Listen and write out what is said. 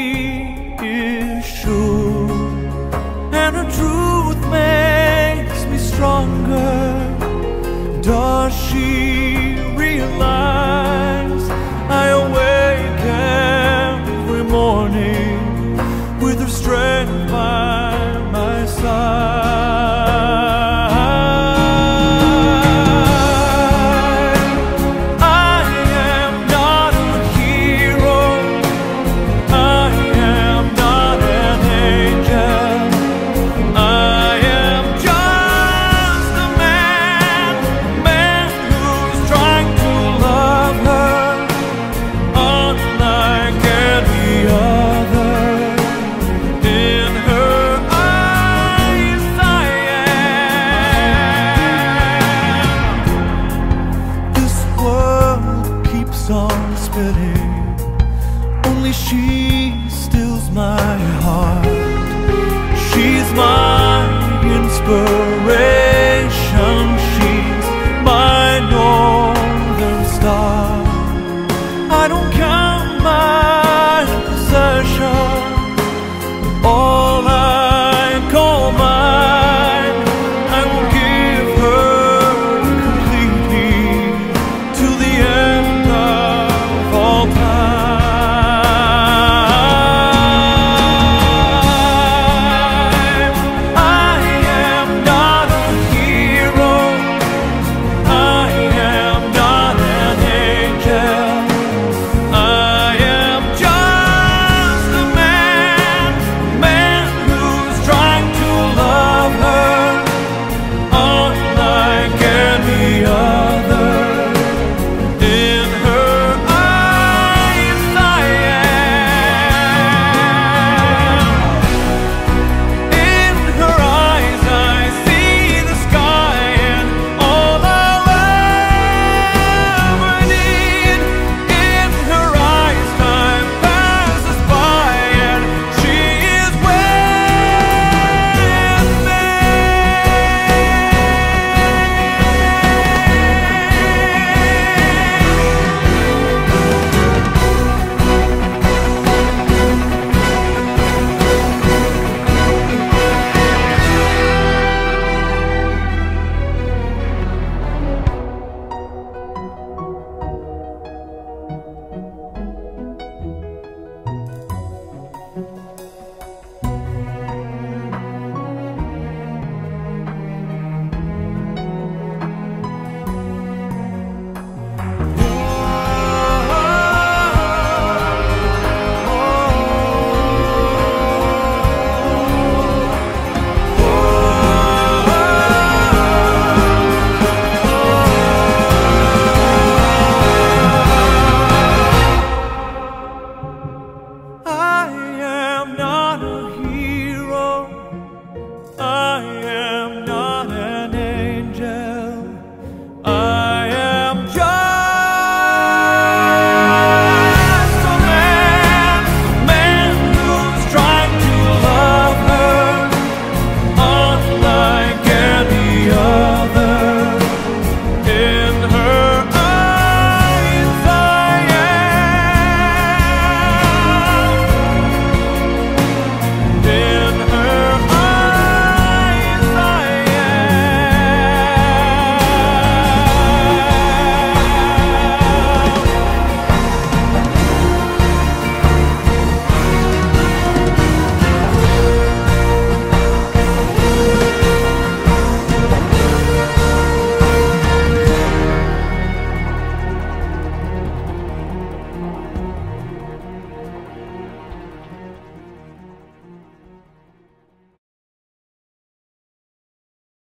you. song Only she stills my heart. She's my inspiration.